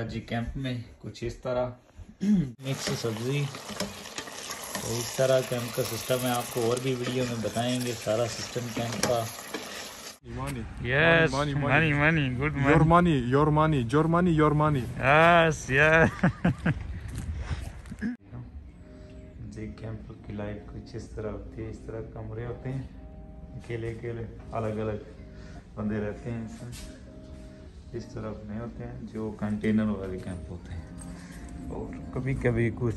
हाजी camp में कुछ इस तरह मिक्स सब्ज़ी तो इस तरह कैंप का सिस्टम है आपको और भी वीडियो में बताएँगे सारा सिस्टम कैंप का Money. Yes, money, money. money, money, good Your money. money, your money, your money, your money. Yes, yeah. Ji camp की लाइफ कुछ इस तरह होती है इस तरह कमरे होते हैं अकेले अकेले अलग अलग बंदे रहते हैं इसमें इस तरफ़ नहीं होते हैं, जो कंटेनर वाले कैंप होते हैं। और कभी कभी कुछ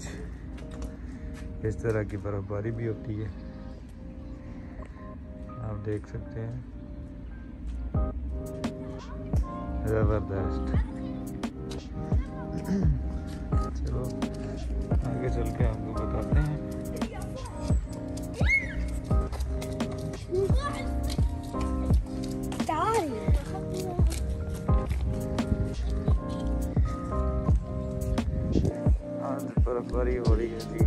इस तरह की बर्फबारी भी होती है। आप देख सकते हैं। ज़बरदस्त। चलो, आगे चल के आपको बताते हैं। बर्फबारी हो रही है जी।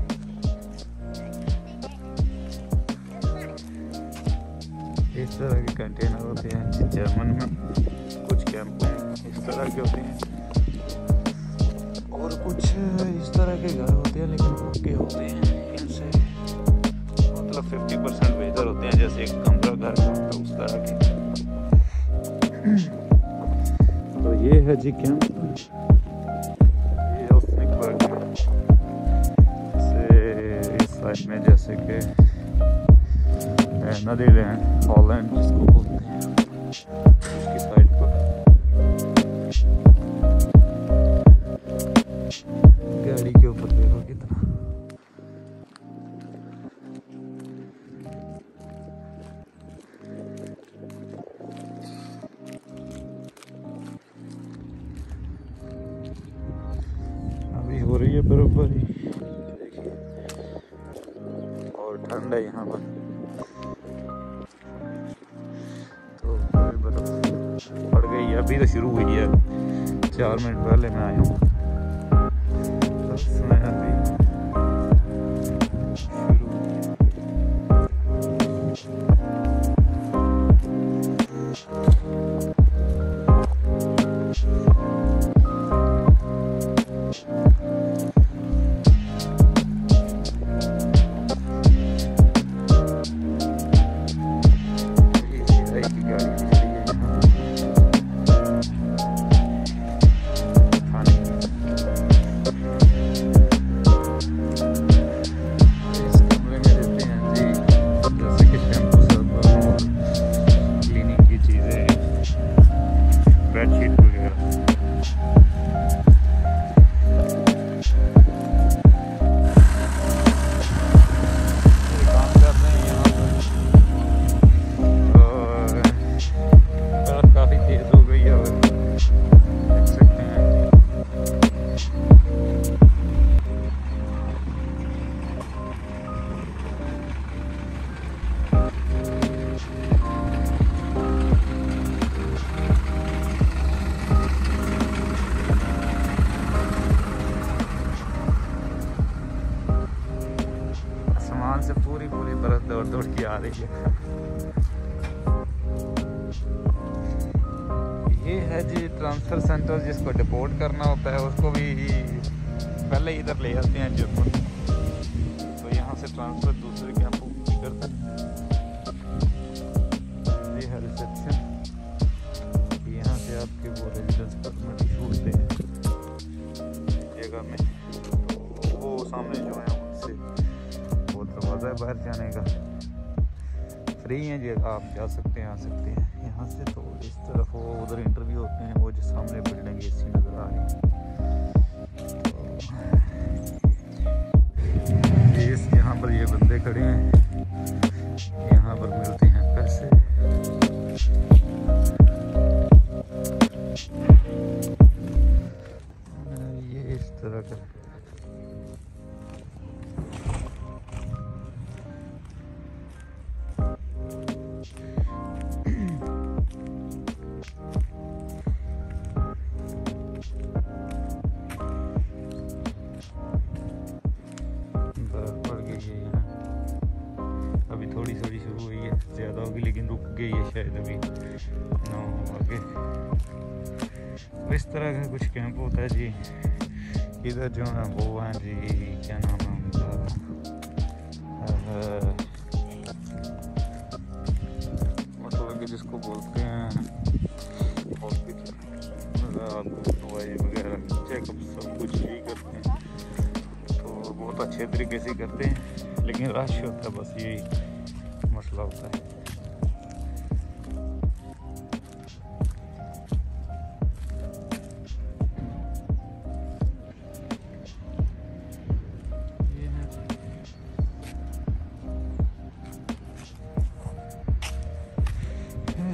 इस तरह के कंटेनर होते हैं जर्मन में। कुछ कैंप में इस तरह के होते हैं। और कुछ इस तरह के घर होते हैं, लेकिन पक्के होते हैं इनसे। मतलब 50 परसेंट बेहतर होते हैं, जैसे एक कमरा घर होता उस तरह के। तो ये है जी कैंप में जैसे कि नदीलैंड हॉलैंड जिसको चार मिनट पहले मैं आया हूँ। जी ट्रांसफ़र सेंटर जिसको डिपोर्ट करना होता है, उसको भी पहले इधर ले आते हैं जयपुर। तो यहाँ से ट्रांसफ़र दूसरे हैं। ये है रिसेप्शन यहाँ से आपके वो हैं। में। तो वो सामने जो है दरवाज़ा है बाहर जाने का। फ्री हैं जी, आप जा सकते हैं, आ सकते हैं। यहाँ से तो इस तरफ़ वो उधर इंटरव्यू होते हैं, वो जो सामने बिल्डिंग ए सी नज़र आ रही है। तो यहाँ पर ये बंदे खड़े हैं। है जी। इधर जो है वो है जी? क्या नाम है उनका? मतलब जिसको बोलते हैं हॉस्पिटल दवाई वगैरह चेकअप सब कुछ यही करते हैं। तो बहुत अच्छे तरीके से करते हैं, लेकिन रश होता है, बस यही मसला होता है।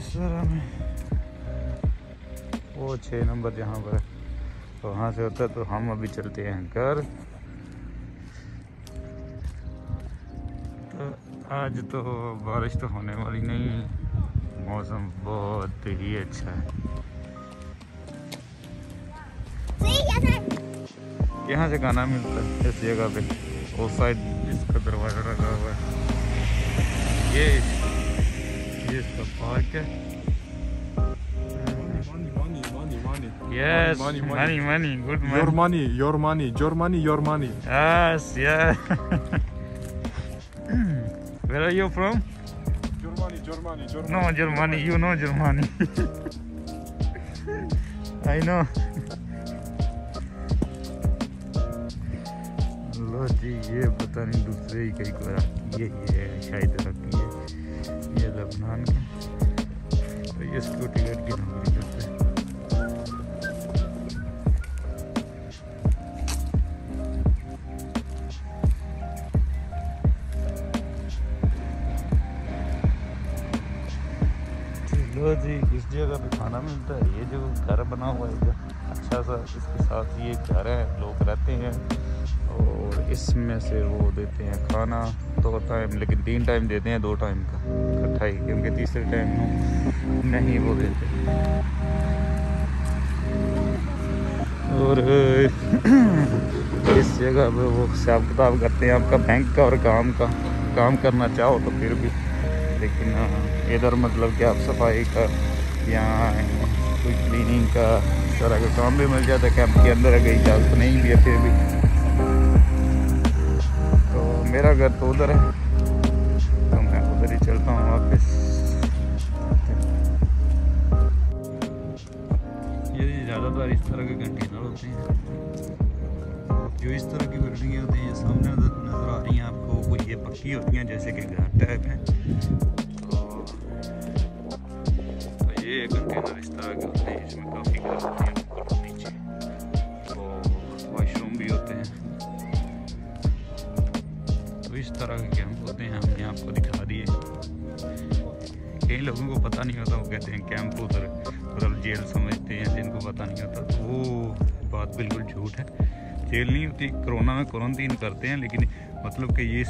इस तरह में वो छः नंबर जहाँ पर है, तो वहाँ से होता है तो हम अभी चलते हैं घर। तो आज तो बारिश तो होने वाली नहीं है। मौसम बहुत ही अच्छा है। यहाँ से खाना मिलता है इस जगह पे। उस साइड इसका दरवाज़ा लगा हुआ है। ये ये इसका पार्क है Money, money, money, money. Yes, money, money, money, good Your money. money, your money, your money, your money. Yes, yeah. Where are you from? Your money, your money, your No, Germany. You know Germany. I know. लो जी ये पता नहीं दूसरे ही कहीं को है। ये ये है, शायद रखी है ये लबनान के। तो ये सिक्योरिटी गार्ड की नौकरी करते हैं जी, इस जगह पे खाना मिलता है। ये जो घर बना हुआ है अच्छा सा, इसके साथ ये घर है, लोग रहते हैं। और इसमें से वो देते हैं खाना दो टाइम लेकिन तीन टाइम देते हैं दो टाइम का। इकट्ठा ही क्योंकि तीसरे टाइम नहीं वो देते। और इस जगह पे वो हिसाब किताब करते हैं आपका बैंक का और काम का। काम करना चाहो तो फिर भी। लेकिन हाँ, इधर मतलब कि आप सफ़ाई का या कोई क्लीनिंग का तरह का काम भी मिल जाता है कैंप के अंदर अगर इजाज़त नहीं भी है फिर भी। तो मेरा घर तो उधर है। तो मैं उधर ही चलता हूँ वापस। ये ज़्यादातर इस तरह के कंटेनर होते हैं। जो इस तरह की बिल्डिंगें होती हैं सामने नज़र आ रही हैं आपको। वो ये पक्की होती हैं जैसे कि घर टाइप हैं। तो, तो ये कंटेनर इस तरह के होते हैं इसमें काफ़ी घर होती हैं। कई लोगों को पता नहीं होता, वो कहते हैं कैंप उधर मतलब जेल समझते हैं, जिनको पता नहीं होता। तो वो बात बिल्कुल झूठ है। जेल नहीं होती, कोरोना में क्वारंटीन करते हैं, लेकिन मतलब कि इस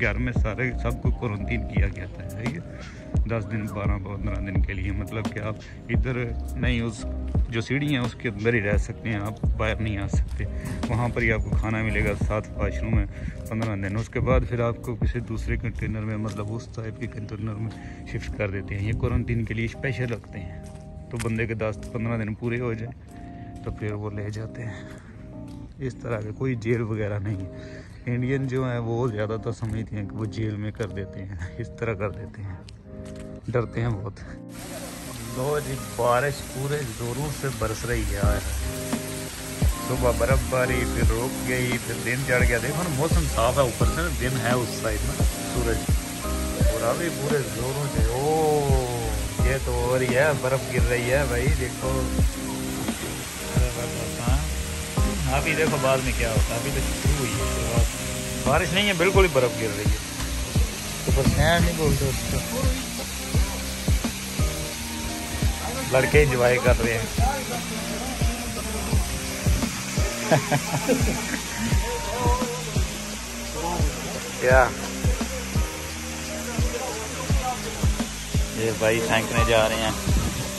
घर में सारे, सबको क्वारंटीन किया गया था, है दस दिन, बारह, पंद्रह दिन के लिए। मतलब कि आप इधर नहीं उस जो सीढ़ी है उसके अंदर ही रह सकते हैं, आप बाहर नहीं आ सकते। वहाँ पर ही आपको खाना मिलेगा साथ वाशरूम है, पंद्रह दिन। उसके बाद फिर आपको किसी दूसरे कंटेनर में मतलब उस टाइप के कंटेनर में शिफ्ट कर देते हैं। ये क्वारंटीन के लिए स्पेशल रखते हैं। तो बंदे के दस, पंद्रह दिन पूरे हो जाए तो फिर वो ले जाते हैं। इस तरह के कोई जेल वगैरह नहीं है। इंडियन जो है, वो ज़्यादातर समझते हैं कि वो जेल में कर देते हैं, इस तरह कर देते हैं। डरते हैं बहुत। लो जी, बारिश पूरे जोरों से बरस रही है। सुबह बर्फबारी, फिर रुक गई, फिर दिन चढ़ गया। देखो ना मौसम साफ़ है, ऊपर से दिन है उस साइड में, सूरज। और अभी पूरे जोरों से, ओ, ये तो हो रही है, बर्फ़ गिर रही है भाई, देखो। हाँ अभी देखो बाद में क्या होता अभी तो शुरू हुई है बारिश नहीं है, बिल्कुल ही बर्फ़ गिर रही है। तो बस नहीं बोलते उसको। लड़के एंजॉय कर रहे हैं। क्या ये भाई फेंकने जा रहे हैं।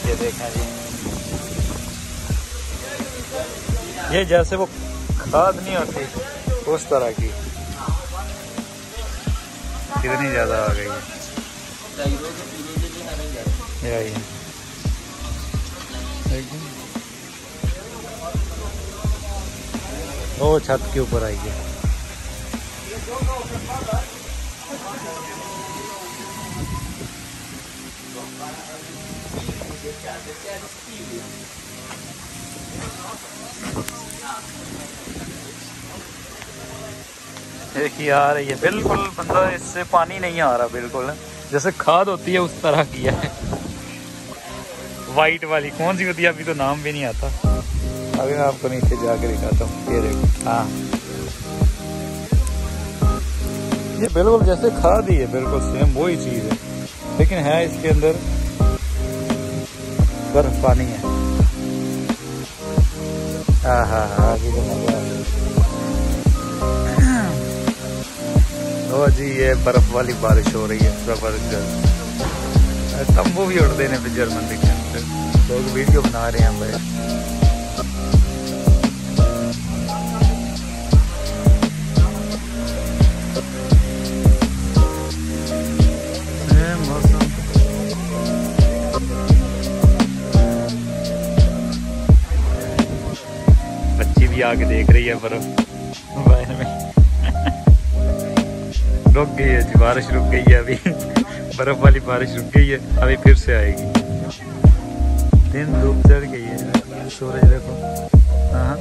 ये देखा जी। ये जैसे वो खाद नहीं होती उस तरह की। कितनी ज़्यादा आ गई है। ओ छत के ऊपर आई है देखिए आ रही है बिल्कुल बंदा इससे पानी नहीं आ रहा, बिल्कुल। जैसे खाद होती है, उस तरह की है। वाइट वाली। कौन सी होती है? अभी तो नाम भी नहीं आता। अभी मैं आपको नीचे जाके दिखाता हूँ। ये देखो। हाँ। ये बिल्कुल जैसे खाद ही है बिल्कुल सेम वही चीज़ है। लेकिन है इसके अंदर बर्फ़ पानी है। हाँ हाँ हाँ तो जी, ये बर्फ़ वाली बारिश हो रही है। ज़बरदस्त। तंबू भी उड़ देने पे जर्मन अंदर लोग वीडियो बना रहे हैं भाई। भी आके देख रही है मोबाइल में रुक गई है जी बारिश रुक गई है अभी। बर्फ़ वाली बारिश रुक गई है अभी फिर से आएगी। दिन धूप चढ़ गई है। सूरज देखो। हाँ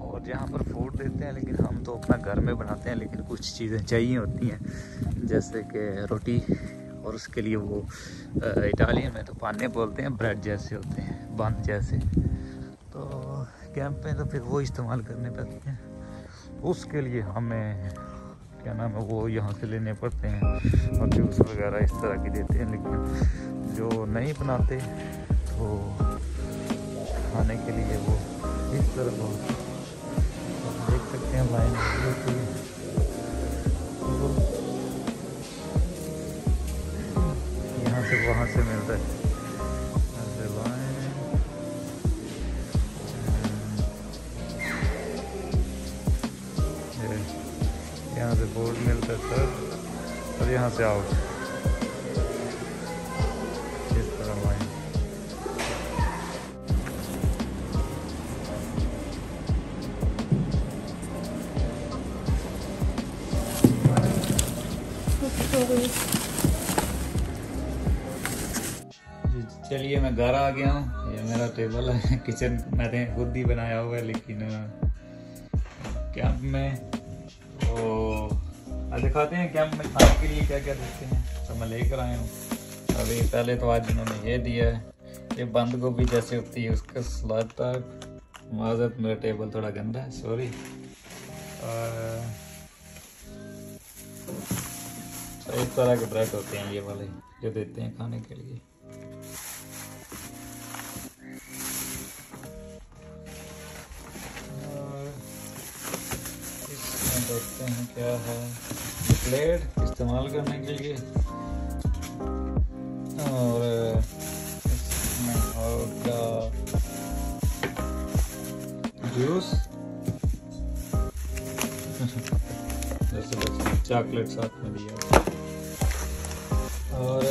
और यहाँ पर फ़ूड देते हैं, लेकिन हम तो अपना घर में बनाते हैं, लेकिन कुछ चीज़ें चाहिए होती हैं। जैसे कि रोटी, और उसके लिए वो इटालियन में तो पाने बोलते हैं, ब्रेड जैसे होते हैं बंद जैसे। तो कैंप में तो फिर वो इस्तेमाल करने पड़ते हैं। उसके लिए हमें क्या नाम है, वो यहाँ से लेने पड़ते हैं और जूस वगैरह इस तरह की देते हैं, लेकिन जो नहीं बनाते तो खाने के लिए वो इस तरह आप देख सकते हैं लाइन तो यहाँ से वहाँ से मिलता है। से बोर्ड मिलता है सर और यहाँ से आउट इस तरह लाइन चलिए, मैं घर आ गया हूँ। ये मेरा टेबल है। किचन मैंने खुद ही बनाया हुआ है, लेकिन कैंप में? आज दिखाते हैं क्या मैं खाने के लिए क्या क्या देते हैं। तो मैं लेकर आया हूँ। अभी पहले तो आज इन्होंने ये दिया है। ये बंद गोभी जैसे होती है, उसका सलाद टाइप माजत, मेरा टेबल थोड़ा गंदा है, सॉरी। और तो तरह के ब्रेड होते हैं ये वाले, जो देते हैं खाने के लिए। देखते हैं क्या है। प्लेट इस्तेमाल करने के लिए। और, इसमें होगा जूस जैसे चॉकलेट साथ में दिया। और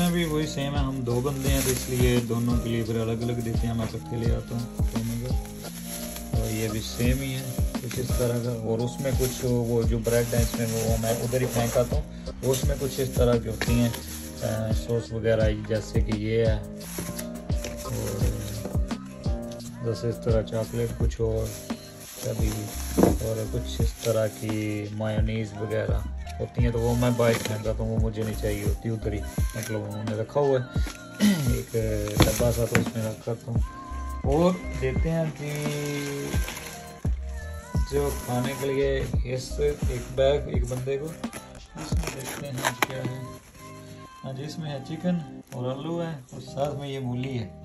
इसमें भी वही सेम है। हम दो बंदे हैं तो इसलिए दोनों के लिए फिर अलग अलग देते हैं। मैं इकट्ठे ले आता हूँ दोनों का और ये भी सेम ही है, कुछ इस तरह का। और उसमें कुछ वो जो ब्रेड है, इसमें वो मैं उधर ही फेंक आता हूँ। उसमें कुछ इस तरह की होती हैं सॉस वगैरह जैसे कि ये है। और जैसे इस तरह चॉकलेट कुछ और, कभी और कुछ इस तरह की मायोनीज वगैरह। होती हैं तो वो मैं बाइक फेंका तो वो मुझे नहीं चाहिए होती उधर ही मतलब उन्होंने रखा हुआ है। एक डब्बा सा तो उसमें रख करता हूँ। और देते हैं कि जो खाने के लिए इस एक बैग एक बंदे को, इसमें देखते हैं क्या है। हाँ जी, इसमें है चिकन और आलू है और साथ में ये मूली है।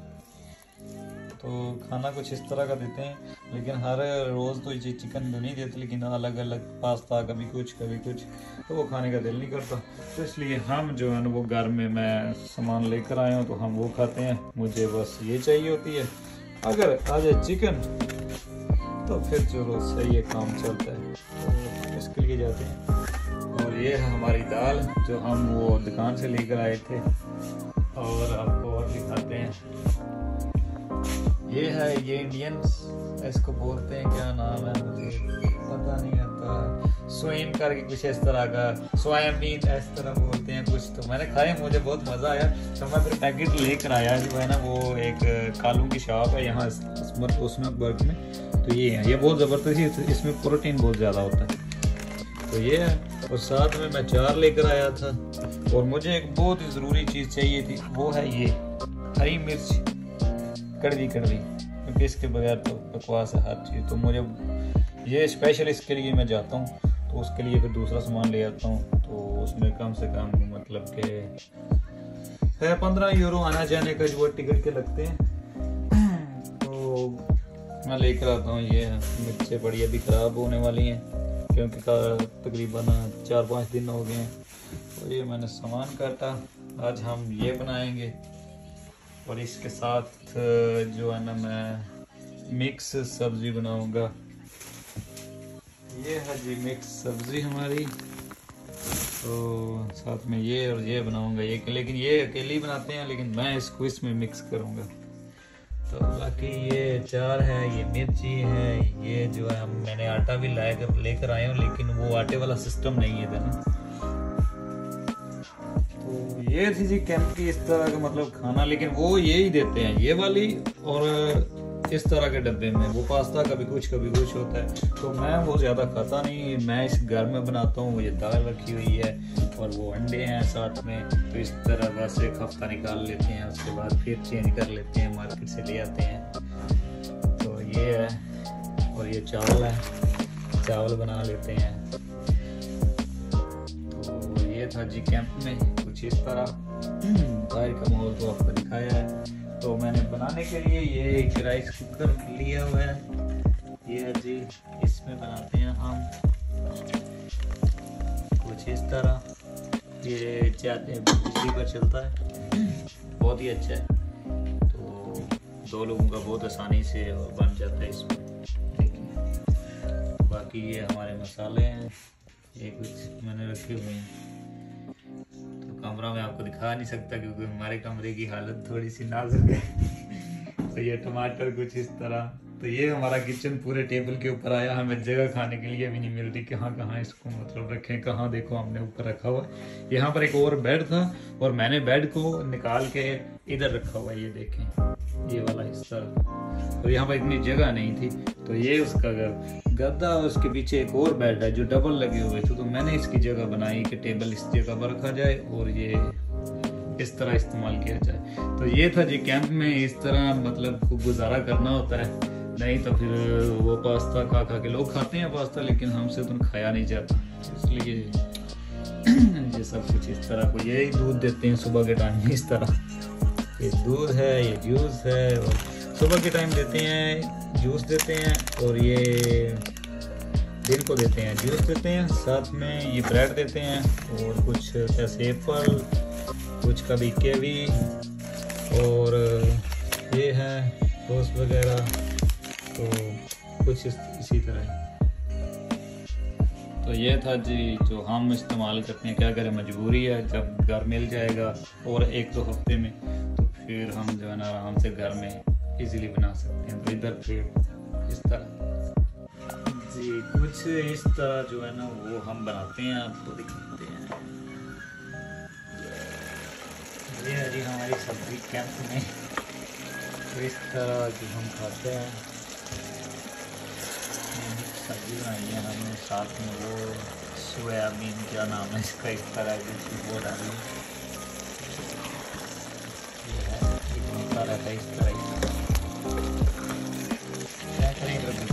तो खाना कुछ इस तरह का देते हैं, लेकिन हर रोज़ तो ये चिकन तो नहीं देते, लेकिन अलग अलग पास्ता, कभी कुछ कभी कुछ तो वो खाने का दिल नहीं करता। तो इसलिए हम जो है ना, वो घर में मैं सामान लेकर आया हूँ तो हम वो खाते हैं। मुझे बस ये चाहिए होती है। अगर आ जाए चिकन तो फिर चलो सही है, काम चलता है। तो इसके लिए जाते हैं। और ये है हमारी दाल, जो हम वो दुकान से लेकर आए थे। और आपको और दिखाते हैं। ये है, ये इंडियंस इसको बोलते हैं, क्या नाम है मुझे? पता नहीं आता। स्वयं करके कुछ इस तरह का सोयाबीन इस तरह बोलते हैं कुछ तो। मैंने खाए, मुझे बहुत मज़ा आया। तो मैं फिर पैकेट लेकर आया, जो है ना, वो एक कालू की शॉप है यहाँ उसमें, बर्ग में। तो ये है, ये बहुत ज़बरदस्त है इसमें प्रोटीन बहुत ज़्यादा होता है। तो ये है, और साथ में मैं चार लेकर आया था। और मुझे एक बहुत ही ज़रूरी चीज़ चाहिए थी, वो है ये, हरी मिर्च। कड़वी कड़वी, क्योंकि इसके बगैर तो बकवास है हर चीज़। तो मुझे ये स्पेशल इसके लिए मैं जाता हूँ तो उसके लिए फिर दूसरा सामान ले आता हूँ। तो उसमें कम से कम मतलब के पंद्रह यूरो आना जाने का जो टिकट के लगते हैं। तो मैं लेकर आता हूँ, ये मिर्चें बड़ी अभी ख़राब होने वाली हैं, क्योंकि तकरीबन चार पाँच दिन हो गए हैं। तो ये मैंने सामान काटा, आज हम ये बनाएँगे। और इसके साथ जो है ना, मैं मिक्स सब्ज़ी बनाऊँगा। ये है जी मिक्स सब्ज़ी हमारी। तो साथ में ये और ये बनाऊँगा, ये लेकिन ये अकेले बनाते हैं, लेकिन मैं इसको इसमें मिक्स करूँगा। तो बाकी ये चार है, ये मिर्ची है, ये जो है, मैंने आटा भी लाकर लेकर आया हूँ, लेकिन वो आटे वाला सिस्टम नहीं है ना। ये थी जी कैंप की इस तरह का मतलब खाना, लेकिन वो ये ही देते हैं। ये वाली और, इस तरह के डब्बे में। वो पास्ता कभी कुछ कभी कुछ होता है। तो मैं वो ज़्यादा खाता नहीं। मैं इस घर में बनाता हूँ। ये दाल रखी हुई है और वो अंडे हैं साथ में। तो इस तरह बस एक हफ़्ता निकाल लेते हैं। उसके बाद फिर चेंज कर लेते हैं। मार्केट से ले आते हैं। तो ये है और ये चावल है। चावल बना लेते हैं। तो ये था जी कैंप में। कुछ इस तरह। बाहर का माहौल तो आपको दिखाया है। तो मैंने बनाने के लिए ये एक राइस कुकर लिया हुआ है। ये है जी, इसमें बनाते हैं हम। कुछ इस तरह। ये बिजली पर चलता है। बहुत ही अच्छा है। तो दो लोगों का बहुत आसानी से बन जाता है इसमें। बाकी ये हमारे मसाले हैं। ये कुछ मैंने रखे हुए हैं। कमरा में आपको दिखा नहीं सकता क्योंकि हमारे कमरे की हालत थोड़ी सी नाजुक है। तो ये टमाटर कुछ इस तरह। तो ये हमारा किचन पूरे टेबल के ऊपर आया, हमें जगह खाने के लिए भी नहीं मिल रही कहाँ कहाँ इसको मतलब रखें, कहाँ देखो हमने ऊपर रखा हुआ यहाँ पर एक और बेड था और मैंने बेड को निकाल के इधर रखा हुआ ये देखें। ये वाला हिस्सा। और यहाँ पर इतनी जगह नहीं थी। तो ये उसका घर। गद्दा और उसके पीछे एक और बेड है जो डबल लगे हुए थे। तो मैंने इसकी जगह बनाई कि टेबल इस जगह पर रखा जाए और ये इस तरह इस्तेमाल किया जाए। तो ये था जी कैंप में इस तरह मतलब गुजारा करना होता है। नहीं तो फिर वो पास्ता खा खा के लोग खाते हैं पास्ता, लेकिन हमसे तो खाया नहीं जाता। इसलिए ये सब कुछ इस तरह को, यही दूध देते हैं सुबह के टाइम इस तरह। ये दूध है, ये जूस है, और सुबह के टाइम देते हैं जूस देते हैं, और ये दिन को देते हैं। जूस देते हैं, साथ में ये ब्रेड देते हैं, और कुछ ऐसे एप्पल कुछ कभी केवी और ये है टोस्ट वगैरह। तो कुछ इस, इसी तरह तो ये था जी जो हम इस्तेमाल करते हैं क्या करें मजबूरी है? जब घर मिल जाएगा और एक दो हफ़्ते में तो फिर हम जो है ना आराम से घर में इजीली बना सकते हैं। तो इधर फिर इस तरह। जी कुछ इस तरह जो है ना वो हम बनाते हैं आपको दिखाते हैं। ये हमारी सब्ज़ी कैंप में। तो इस तरह जो हम खाते हैं। सब्ज़ी बनाई है हमने साथ में वो सोयाबीन क्या नाम है इसका इस तरह की वो डाली रहता है इस तरह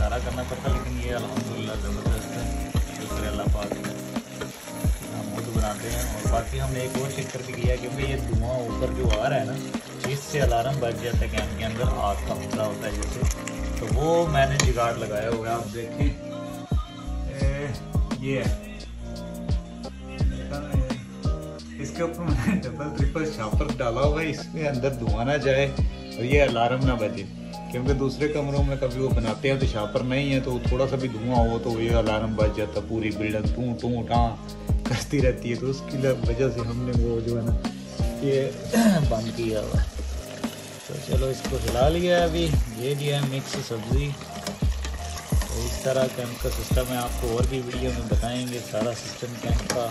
गुजारा करना पड़ता लेकिन ये अलहमदिल्ला ज़बरदस्त है शुक्र अल्लाह पाक हम खुद बनाते हैं और बाकी हमने एक और चेक करके किया क्योंकि ये धुआँ ऊपर जो आ रहा है ना इससे अलार्म बज जाता है कैम के अंदर आग का खतरा होता है जैसे तो वो मैंने जिगाड़ लगाया हुआ है, आप देखिए। ये है। इसके ऊपर मैंने डबल ट्रिपल शापर डाला हुआ है इसमें अंदर धुआँ ना जाए और ये अलार्म ना बजे, क्योंकि दूसरे कमरों में कभी वो बनाते हैं तो शापर नहीं है तो थोड़ा सा भी धुआँ हो तो ये अलार्म बज जाता, पूरी बिल्डिंग टू टू, टाँ, करती रहती है तो उसकी वजह से हमने वो जो है ना, ये बंद किया हुआ तो चलो इसको हिला लिया अभी, ये दिया मिक्स सब्ज़ी। तरह कैंप का सिस्टम है, आपको और भी वीडियो में बताएँगे, सारा सिस्टम कैंप का